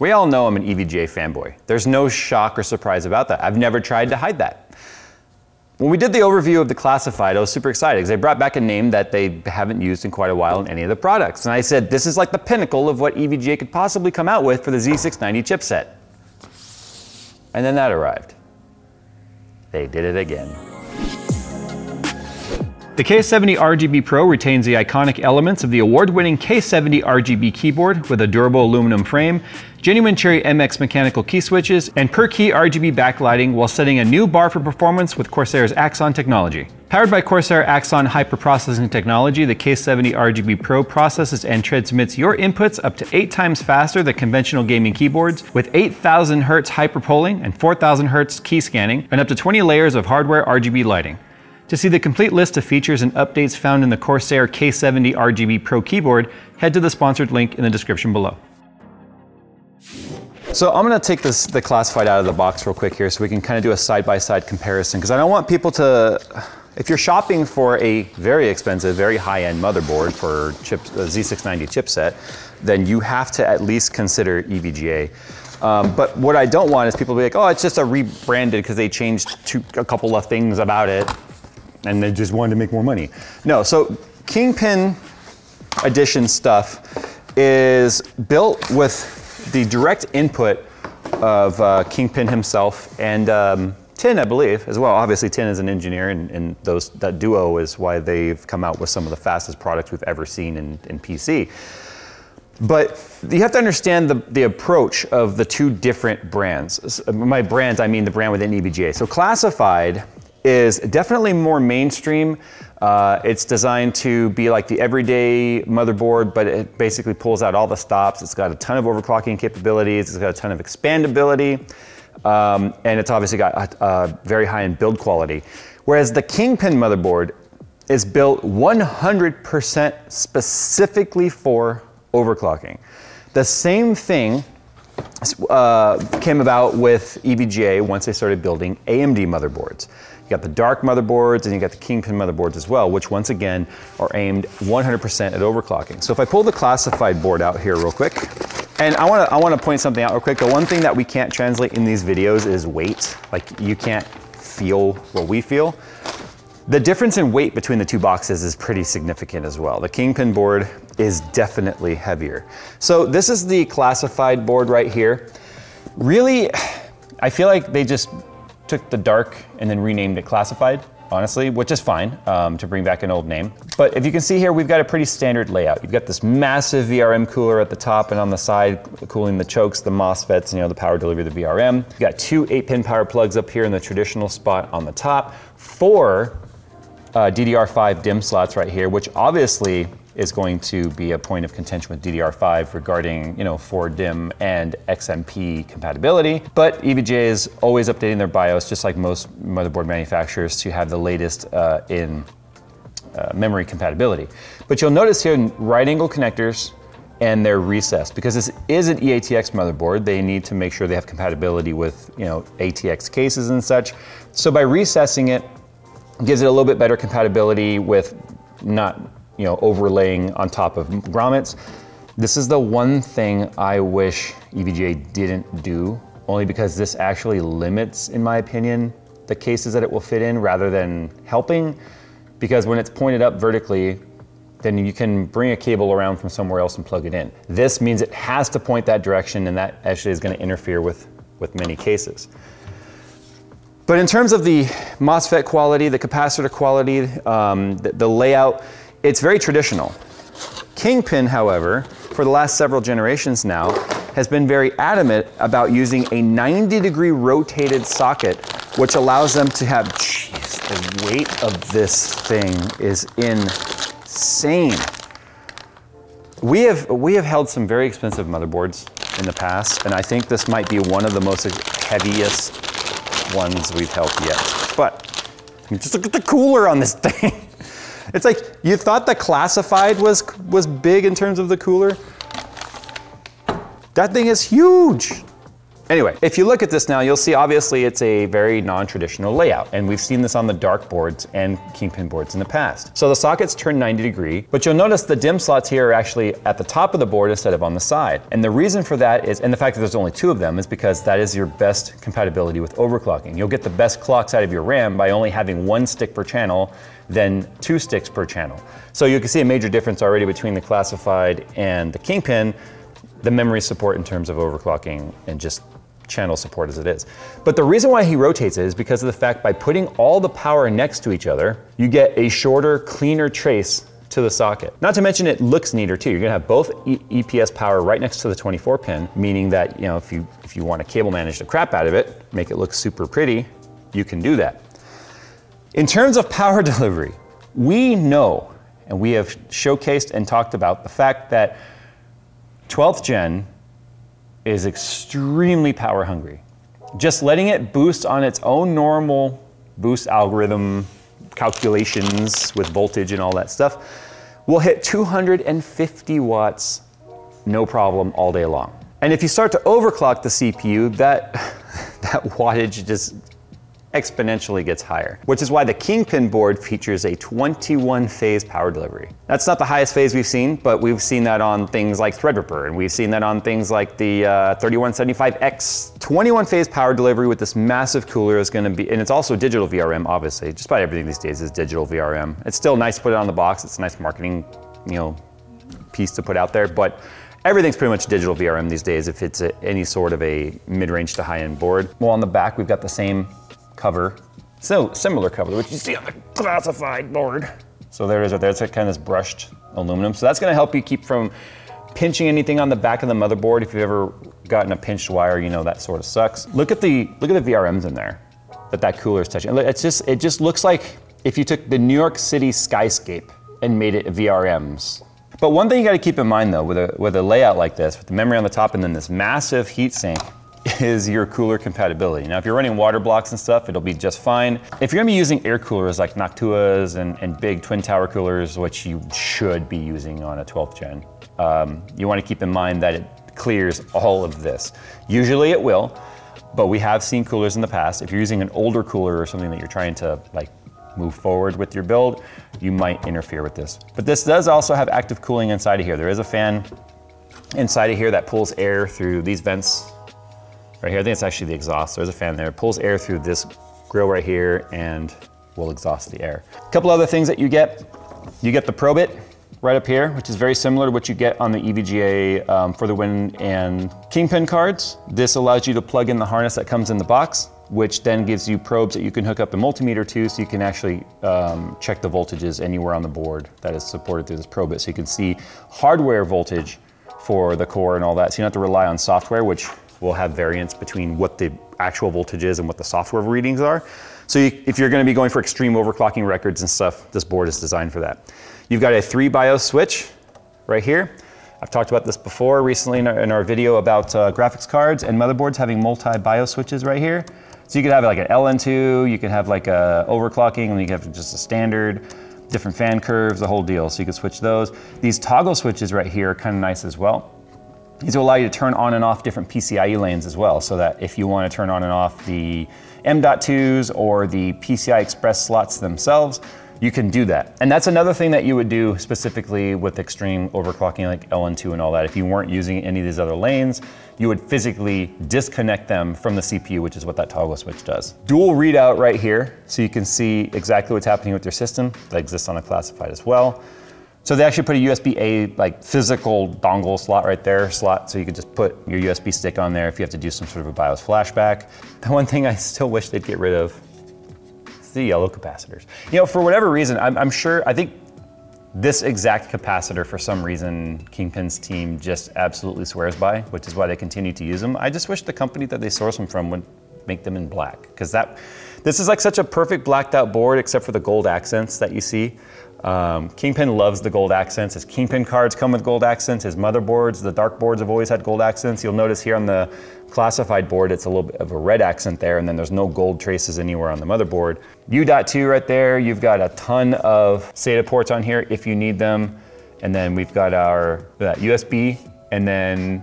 We all know I'm an EVGA fanboy. There's no shock or surprise about that. I've never tried to hide that. When we did the overview of the classified, I was super excited because they brought back a name that they haven't used in quite a while in any of the products. And I said, this is like the pinnacle of what EVGA could possibly come out with for the Z690 chipset. And then that arrived. They did it again. The K70 RGB Pro retains the iconic elements of the award-winning K70 RGB keyboard with a durable aluminum frame, genuine Cherry MX mechanical key switches, and per key RGB backlighting while setting a new bar for performance with Corsair's Axon technology. Powered by Corsair Axon hyperprocessing technology, the K70 RGB Pro processes and transmits your inputs up to 8 times faster than conventional gaming keyboards with 8000 Hz hyperpolling and 4000 Hz key scanning and up to 20 layers of hardware RGB lighting. To see the complete list of features and updates found in the Corsair K70 RGB Pro keyboard, head to the sponsored link in the description below. So I'm gonna take this, the classified out of the box real quick here so we can kind of do a side-by-side -side comparison because I don't want people to, if you're shopping for a very expensive, very high-end motherboard for chip, a Z690 chipset, then you have to at least consider EVGA. Um, but what I don't want is people to be like, oh, it's just a rebranded because they changed two, a couple of things about it and they just wanted to make more money. No, so Kingpin edition stuff is built with the direct input of uh, Kingpin himself and um, Tin, I believe, as well. Obviously, Tin is an engineer, and, and, those that duo is why they've come out with some of the fastest products we've ever seen in, in PC. But you have to understand the, the approach of the two different brands. My brands, I mean the brand within EVGA. So Classified is definitely more mainstream. Uh, it's designed to be like the everyday motherboard, but it basically pulls out all the stops. It's got a ton of overclocking capabilities. It's got a ton of expandability. Um, and it's obviously got a, a very high-end build quality. Whereas the Kingpin motherboard is built 100% specifically for overclocking. The same thing uh, came about with EVGA once they started building AMD motherboards. You got the dark motherboards and you got the Kingpin motherboards as well, which once again are aimed 100% at overclocking. So if I pull the classified board out here real quick, and I wanna, I wanna point something out real quick. The one thing that we can't translate in these videos is weight. Like you can't feel what we feel. The difference in weight between the two boxes is pretty significant as well. The Kingpin board is definitely heavier. So this is the classified board right here. Really, I feel like they just took the dark and then renamed it classified, honestly, which is fine um, to bring back an old name. But if you can see here, we've got a pretty standard layout. You've got this massive VRM cooler at the top and on the side, cooling the chokes, the MOSFETs, you know, the power delivery, the VRM. You've got two 8-pin power plugs up here in the traditional spot on the top, four uh, DDR5 DIMM slots right here, which obviously is going to be a point of contention with DDR5 regarding, you know, 4DIMM and XMP compatibility. But EVGA is always updating their BIOS, just like most motherboard manufacturers, to have the latest uh, in uh, memory compatibility. But you'll notice here right angle connectors and they're recessed because this is an EATX motherboard. They need to make sure they have compatibility with, you know, ATX cases and such. So by recessing it, gives it a little bit better compatibility with not you know, overlaying on top of grommets. This is the one thing I wish EVGA didn't do, only because this actually limits, in my opinion, the cases that it will fit in rather than helping. Because when it's pointed up vertically, then you can bring a cable around from somewhere else and plug it in. This means it has to point that direction and that actually is gonna interfere with, with many cases. But in terms of the MOSFET quality, the capacitor quality, um, the, the layout, it's very traditional. Kingpin, however, for the last several generations now, has been very adamant about using a 90 degree rotated socket, which allows them to have, jeez, the weight of this thing is insane. We have, we have held some very expensive motherboards in the past, and I think this might be one of the most heaviest ones we've held yet. But just look at the cooler on this thing. It's like, you thought the classified was, was big in terms of the cooler? That thing is huge. Anyway, if you look at this now, you'll see obviously it's a very non-traditional layout, and we've seen this on the dark boards and kingpin boards in the past. So the sockets turn 90 degree, but you'll notice the DIMM slots here are actually at the top of the board instead of on the side. And the reason for that is, and the fact that there's only two of them is because that is your best compatibility with overclocking. You'll get the best clocks out of your RAM by only having one stick per channel than two sticks per channel. So you can see a major difference already between the classified and the kingpin, the memory support in terms of overclocking and just channel support as it is. But the reason why he rotates it is because of the fact by putting all the power next to each other, you get a shorter, cleaner trace to the socket. Not to mention it looks neater too. You're gonna have both e EPS power right next to the 24 pin, meaning that you know if you if you want to cable manage the crap out of it, make it look super pretty, you can do that. In terms of power delivery, we know and we have showcased and talked about the fact that 12th gen is extremely power hungry. Just letting it boost on its own normal boost algorithm calculations with voltage and all that stuff will hit 250 watts no problem all day long. And if you start to overclock the CPU, that, that wattage just exponentially gets higher, which is why the Kingpin board features a 21 phase power delivery. That's not the highest phase we've seen, but we've seen that on things like Threadripper, and we've seen that on things like the uh, 3175X. 21 phase power delivery with this massive cooler is gonna be, and it's also digital VRM, obviously. Just about everything these days is digital VRM. It's still nice to put it on the box. It's a nice marketing, you know, piece to put out there, but Everything's pretty much digital VRM these days if it's a, any sort of a mid-range to high-end board. Well, on the back, we've got the same cover, so similar cover, which you see on the classified board. So there it is right there, kind of this brushed aluminum. So that's gonna help you keep from pinching anything on the back of the motherboard. If you've ever gotten a pinched wire, you know that sort of sucks. Look at the, look at the VRMs in there that that cooler is touching. It's just, it just looks like if you took the New York City skyscape and made it VRMs. But one thing you gotta keep in mind though, with a, with a layout like this, with the memory on the top and then this massive heatsink, is your cooler compatibility. Now, if you're running water blocks and stuff, it'll be just fine. If you're gonna be using air coolers like Noctuas and, and big twin tower coolers, which you should be using on a 12th gen, um, you wanna keep in mind that it clears all of this. Usually it will, but we have seen coolers in the past. If you're using an older cooler or something that you're trying to like move forward with your build, you might interfere with this. But this does also have active cooling inside of here. There is a fan inside of here that pulls air through these vents right here. I think it's actually the exhaust. There's a fan there. It pulls air through this grill right here and will exhaust the air. A couple other things that you get. You get the ProbeIt right up here, which is very similar to what you get on the EVGA um, for the Win and Kingpin cards. This allows you to plug in the harness that comes in the box, which then gives you probes that you can hook up the multimeter to so you can actually um, check the voltages anywhere on the board that is supported through this ProbeIt. So you can see hardware voltage for the core and all that. So you don't have to rely on software, which will have variance between what the actual voltage is and what the software readings are. So you, if you're gonna be going for extreme overclocking records and stuff, this board is designed for that. You've got a three BIOS switch right here. I've talked about this before recently in our, in our video about uh, graphics cards and motherboards having multi-BIOS switches right here. So you could have like an LN2, you could have like a overclocking, and you could have just a standard, different fan curves, the whole deal. So you could switch those. These toggle switches right here are kind of nice as well. These will allow you to turn on and off different PCIe lanes as well, so that if you want to turn on and off the M.2s or the PCI Express slots themselves, you can do that. And that's another thing that you would do specifically with extreme overclocking like LN2 and all that. If you weren't using any of these other lanes, you would physically disconnect them from the CPU, which is what that toggle switch does. Dual readout right here, so you can see exactly what's happening with your system. That exists on a classified as well. So they actually put a USB-A like physical dongle slot right there, slot, so you could just put your USB stick on there if you have to do some sort of a BIOS flashback. The one thing I still wish they'd get rid of is the yellow capacitors. You know, for whatever reason, I'm, I'm sure, I think this exact capacitor, for some reason, Kingpin's team just absolutely swears by, which is why they continue to use them. I just wish the company that they source them from would make them in black, because that, this is like such a perfect blacked out board except for the gold accents that you see. Um, Kingpin loves the gold accents. His Kingpin cards come with gold accents. His motherboards, the dark boards have always had gold accents. You'll notice here on the classified board, it's a little bit of a red accent there, and then there's no gold traces anywhere on the motherboard. U.2 right there, you've got a ton of SATA ports on here if you need them. And then we've got our USB, and then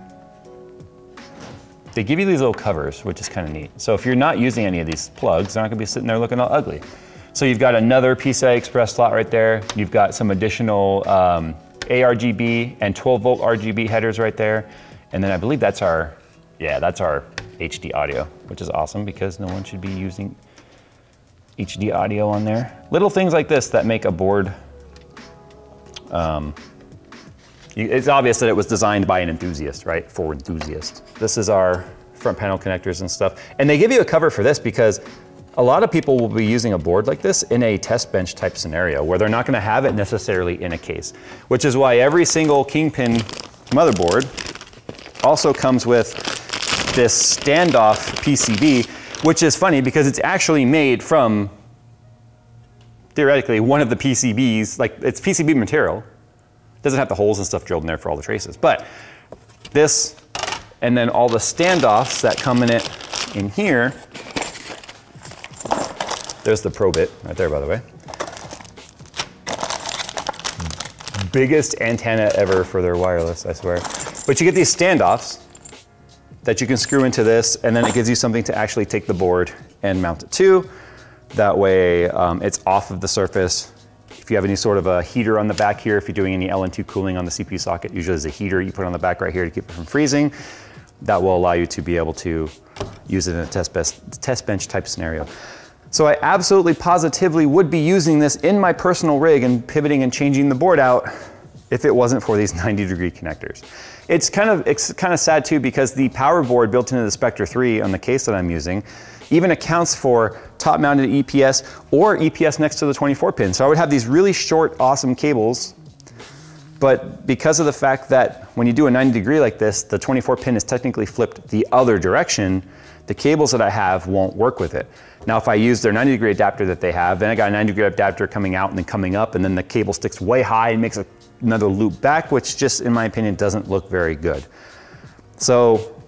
they give you these little covers, which is kind of neat. So if you're not using any of these plugs, they're not gonna be sitting there looking all ugly. So you've got another PCI Express slot right there. You've got some additional um, ARGB and 12 volt RGB headers right there. And then I believe that's our, yeah, that's our HD audio, which is awesome because no one should be using HD audio on there. Little things like this that make a board, um, it's obvious that it was designed by an enthusiast, right? For enthusiasts. This is our front panel connectors and stuff. And they give you a cover for this because a lot of people will be using a board like this in a test bench type scenario where they're not gonna have it necessarily in a case, which is why every single Kingpin motherboard also comes with this standoff PCB, which is funny because it's actually made from theoretically one of the PCBs, like it's PCB material. Doesn't have the holes and stuff drilled in there for all the traces, but this and then all the standoffs that come in it in here. There's the ProbeIt right there, by the way. Biggest antenna ever for their wireless, I swear. But you get these standoffs that you can screw into this, and then it gives you something to actually take the board and mount it to. That way um, it's off of the surface. If you have any sort of a heater on the back here, if you're doing any LN2 cooling on the CPU socket, usually there's a heater you put on the back right here to keep it from freezing. That will allow you to be able to use it in a test, best, test bench type scenario. So I absolutely positively would be using this in my personal rig and pivoting and changing the board out if it wasn't for these 90 degree connectors. It's kind of, it's kind of sad too because the power board built into the Spectre 3 on the case that I'm using even accounts for top mounted EPS or EPS next to the 24 pin. So I would have these really short, awesome cables, but because of the fact that when you do a 90 degree like this, the 24 pin is technically flipped the other direction, the cables that I have won't work with it. Now, if I use their 90 degree adapter that they have, then I got a 90 degree adapter coming out and then coming up, and then the cable sticks way high and makes a, another loop back, which just, in my opinion, doesn't look very good. So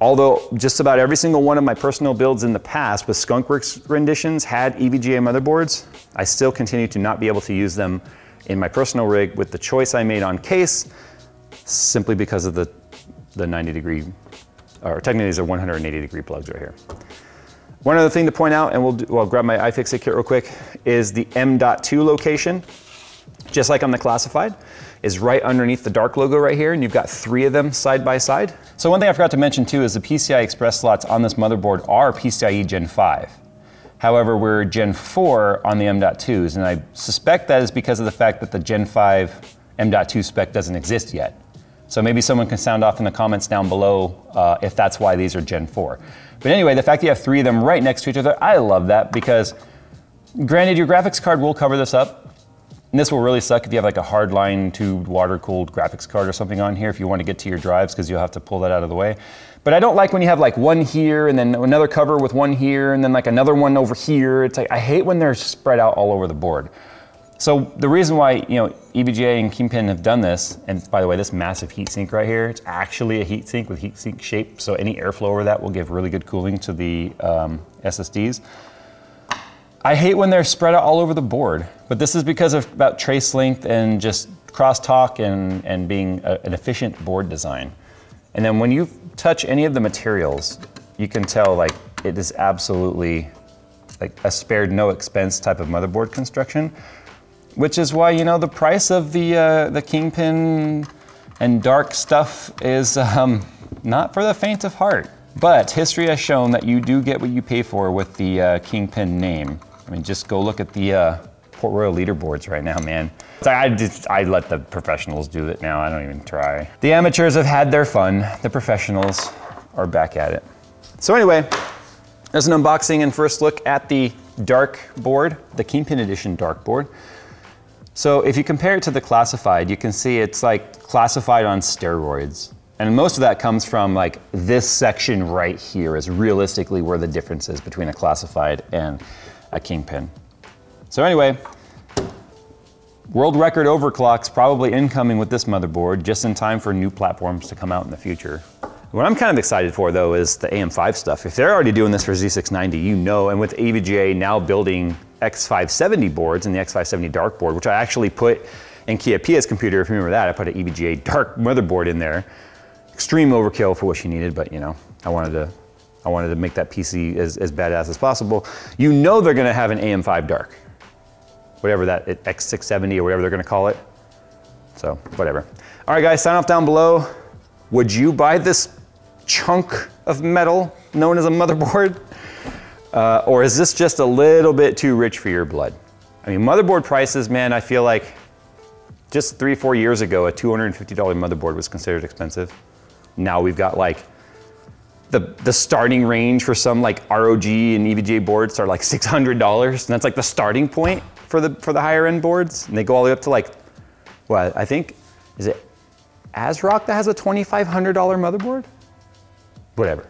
although just about every single one of my personal builds in the past with Skunkworks renditions had EVGA motherboards, I still continue to not be able to use them in my personal rig with the choice I made on case, simply because of the, the 90 degree, or technically these are 180 degree plugs right here. One other thing to point out, and we'll, do, well, grab my iFixit kit real quick, is the M.2 location, just like on the classified is right underneath the dark logo right here, and you've got three of them side by side. So one thing I forgot to mention too is the PCI Express slots on this motherboard are PCIe Gen 5. However, we're Gen 4 on the M.2s, and I suspect that is because of the fact that the Gen 5 M.2 spec doesn't exist yet. So maybe someone can sound off in the comments down below uh, if that's why these are Gen 4. But anyway, the fact that you have three of them right next to each other, I love that because granted your graphics card will cover this up, and this will really suck if you have like a hardline tubed water cooled graphics card or something on here if you want to get to your drives because you'll have to pull that out of the way. But I don't like when you have like one here and then another cover with one here and then like another one over here. It's like, I hate when they're spread out all over the board. So the reason why, you know, EVGA and Kingpin have done this, and by the way, this massive heatsink right here, it's actually a heatsink with heatsink shape, so any airflow over that will give really good cooling to the um, SSDs. I hate when they're spread out all over the board, but this is because of about trace length and just crosstalk and, and being a, an efficient board design. And then when you touch any of the materials, you can tell like it is absolutely like a spared no expense type of motherboard construction, which is why, you know, the price of the, uh, the Kingpin and dark stuff is um, not for the faint of heart. But history has shown that you do get what you pay for with the uh, Kingpin name. I mean, just go look at the uh, Port Royal leaderboards right now, man. I just, I let the professionals do it now. I don't even try. The amateurs have had their fun. The professionals are back at it. So anyway, there's an unboxing and first look at the dark board, the Kingpin Edition dark board. So if you compare it to the classified, you can see it's like classified on steroids. And most of that comes from like this section right here is realistically where the difference is between a classified and a kingpin. So anyway, world record overclocks probably incoming with this motherboard just in time for new platforms to come out in the future. What I'm kind of excited for though is the AM5 stuff. If they're already doing this for Z690, you know, and with EVGA now building X570 boards and the X570 dark board, which I actually put in Kia Pia's computer, if you remember that, I put an EVGA dark motherboard in there extreme overkill for what she needed, but you know, I wanted to, I wanted to make that PC as, as badass as possible. You know they're gonna have an AM5 dark, whatever that, X670 or whatever they're gonna call it. So whatever. All right guys, sign off down below. Would you buy this chunk of metal known as a motherboard? Uh, or is this just a little bit too rich for your blood? I mean, motherboard prices, man, I feel like just three, four years ago, a $250 motherboard was considered expensive. Now we've got like the, the starting range for some like ROG and EVGA boards are like $600. And that's like the starting point for the, for the higher end boards. And they go all the way up to like, what, I think, is it ASRock that has a $2,500 motherboard? Whatever.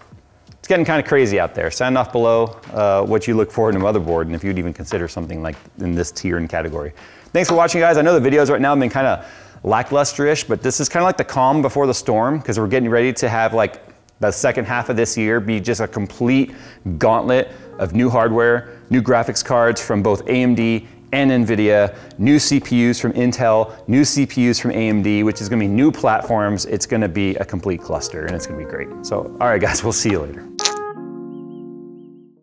It's getting kind of crazy out there. Sound off below uh, what you look for in a motherboard and if you'd even consider something like in this tier and category. Thanks for watching guys. I know the videos right now have been kind of lacklusterish, but this is kind of like the calm before the storm because we're getting ready to have like the second half of this year be just a complete gauntlet of new hardware, new graphics cards from both AMD and NVIDIA, new CPUs from Intel, new CPUs from AMD, which is gonna be new platforms. It's gonna be a complete cluster and it's gonna be great. So, all right guys, we'll see you later.